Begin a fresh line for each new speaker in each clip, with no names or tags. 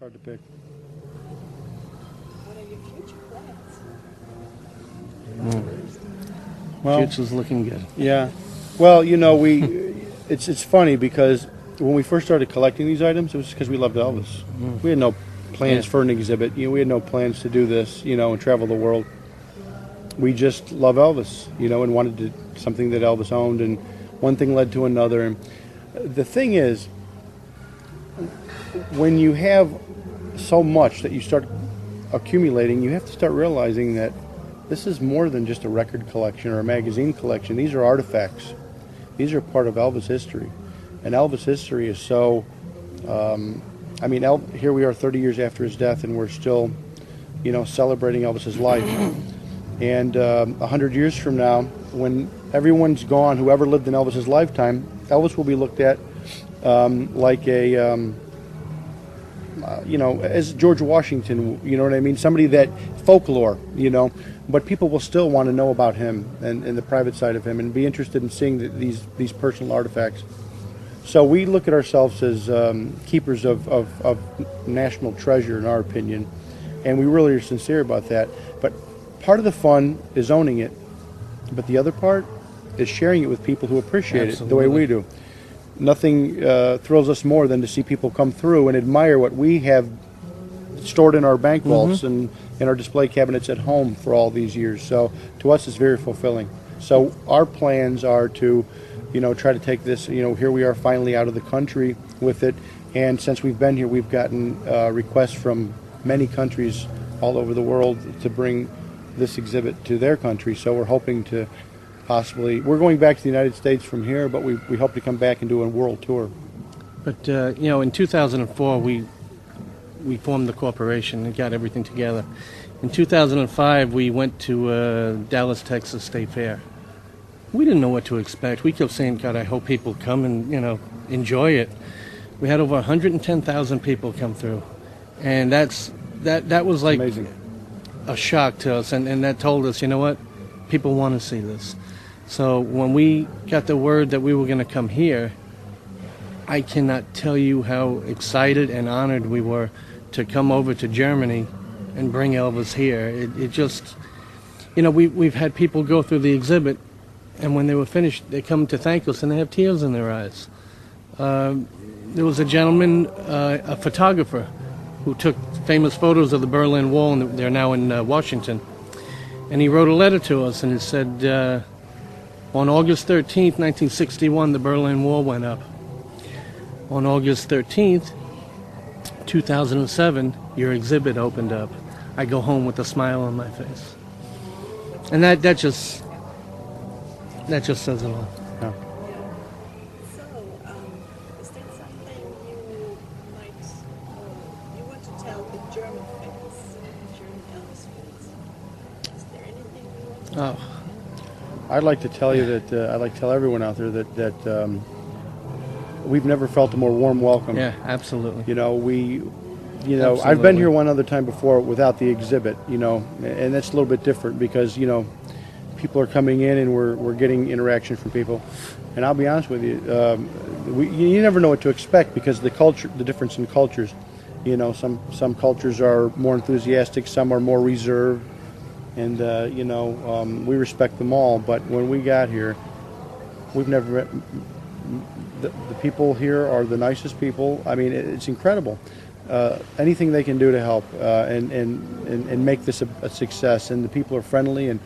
hard to pick.
What are your future plans? Hmm.
Well,
Future's looking good.
yeah. Well, you know, we it's it's funny because when we first started collecting these items, it was because we loved Elvis. Hmm. We had no plans
Yeah.
for an exhibit. You know, we had no plans to do this, you know, and travel the world. We just love Elvis, you know, and wanted to, something that Elvis owned, and one thing led to another. And the thing is, when you have so much that you start accumulating, you have to start realizing that this is more than just a record collection or a magazine collection. These are artifacts. These are part of Elvis history, and Elvis history is so. Um, I mean, El- here we are, 30 years after his death, and we're still, you know, celebrating Elvis's life. And um, 100 years from now, when everyone's gone, whoever lived in Elvis's lifetime, Elvis will be looked at um, like a. Um, uh, you know, as George Washington, you know what I mean? Somebody that folklore, you know, but people will still want to know about him and, and the private side of him and be interested in seeing the, these these personal artifacts. So we look at ourselves as um, keepers of, of, of national treasure, in our opinion, and we really are sincere about that. But part of the fun is owning it, but the other part is sharing it with people who appreciate it the way we do nothing uh, thrills us more than to see people come through and admire what we have stored in our bank vaults and in our display cabinets at home for all these years. So to us, it's very fulfilling. So our plans are to, you know, try to take this. You know, here we are finally out of the country with it, and since we've been here, we've gotten uh, requests from many countries all over the world to bring this exhibit to their country. So we're hoping to possibly we're going back to the United States from here, but we, we hope to come back and do a world tour.
But uh, you know, in 2004, we we formed the corporation and got everything together. In 2005, we went to uh, Dallas, Texas State Fair. We didn't know what to expect. We kept saying, "God, I hope people come and you know enjoy it." We had over 110,000 people come through, and that's that that was like
Amazing.
a shock to us, and, and that told us, you know what, people want to see this. So when we got the word that we were going to come here, I cannot tell you how excited and honored we were to come over to Germany and bring Elvis here. It, it just, you know, we, we've had people go through the exhibit, and when they were finished, they come to thank us and they have tears in their eyes. Um, there was a gentleman, uh, a photographer, who took famous photos of the Berlin Wall, and they're now in uh, Washington. And he wrote a letter to us, and it said, uh, on August 13th, 1961, the Berlin Wall went up. On August 13th, 2007, your exhibit opened up. I go home with a smile on my face. And that, that just that just says it all.
Yeah.
So, um, is there something you might, uh, you want to tell the German fans, German Elvis fans? Is there anything you want to
Oh,
I'd like to tell you that uh, I'd like to tell everyone out there that that um, we've never felt a more warm welcome.
yeah, absolutely.
You know, we, you know, I've been here one other time before without the exhibit. You know, and that's a little bit different because you know, people are coming in and we're we're getting interaction from people. And I'll be honest with you, um, we, you never know what to expect because the culture, the difference in cultures. You know, some some cultures are more enthusiastic, some are more reserved, and uh, you know, um, we respect them all. But when we got here, we've never met the, the people here are the nicest people. I mean, it, it's incredible. Uh, anything they can do to help uh, and, and, and, and make this a, a success, and the people are friendly and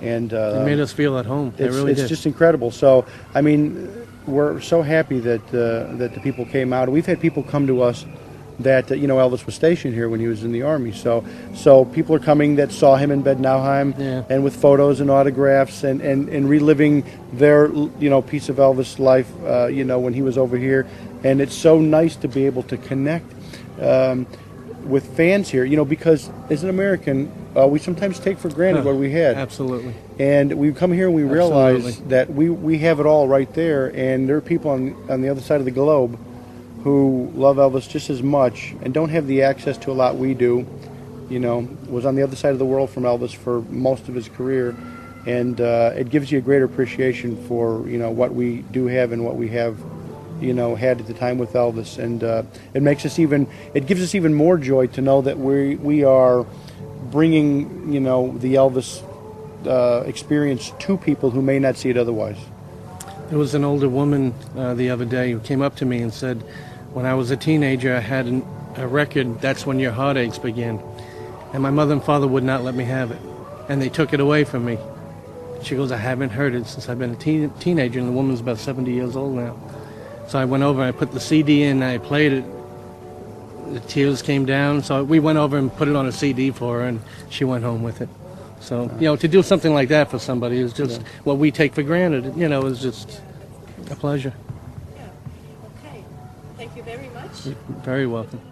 and uh,
It made us feel at home. It
it's,
really
it's
did.
just incredible. So, I mean, we're so happy that uh, that the people came out. We've had people come to us that uh, you know Elvis was stationed here when he was in the army. So, so people are coming that saw him in Bad Nauheim,
Yeah.
and with photos and autographs and, and, and reliving their you know piece of Elvis life. Uh, you know when he was over here, and it's so nice to be able to connect. Um, with fans here, you know, because as an American, uh, we sometimes take for granted what we had.
Absolutely.
And we come here and we realize
Absolutely.
that we, we have it all right there, and there are people on, on the other side of the globe who love Elvis just as much and don't have the access to a lot we do. You know, was on the other side of the world from Elvis for most of his career, and uh, it gives you a greater appreciation for you know what we do have and what we have you know, had at the time with Elvis, and uh, it makes us even. It gives us even more joy to know that we we are bringing, you know, the Elvis uh, experience to people who may not see it otherwise.
There was an older woman uh, the other day who came up to me and said, When I was a teenager, I had an, a record, That's When Your Heartaches Begin. And my mother and father would not let me have it. And they took it away from me. She goes, I haven't heard it since I've been a teen, teenager, and the woman's about 70 years old now. So I went over, I put the CD in, I played it. The tears came down, so we went over and put it on a CD for her, and she went home with it. So, you know, to do something like that for somebody is just what we take for granted, you know, is just a pleasure.
Thank you very much.
You're Very welcome.